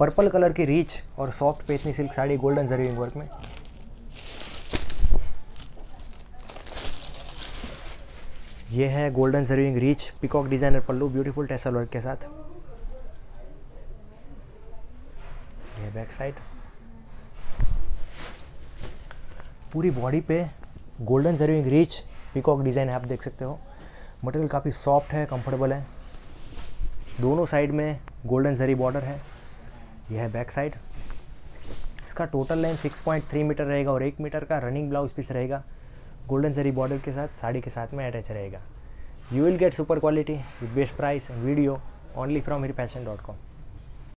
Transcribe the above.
Purple colour की rich और soft पेचनी silk sari golden zari weaving work में। ये है golden zari weaving rich, peacock designer pallu, beautiful tassel work के साथ। ये बैक साइड। पूरी बॉडी पे golden zari weaving rich, peacock design है, आप देख सकते हो। मटेरियल काफ़ी सॉफ्ट है कंफर्टेबल है। दोनों साइड में गोल्डन जरी बॉर्डर है। यह है बैक साइड इसका टोटल लेंथ 6.3 मीटर रहेगा और एक मीटर का रनिंग ब्लाउज पीस रहेगा. गोल्डन जरी बॉर्डर के साथ, साड़ी के साथ में अटैच रहेगा. You will get super quality with best price and video only from Heer fashion dot com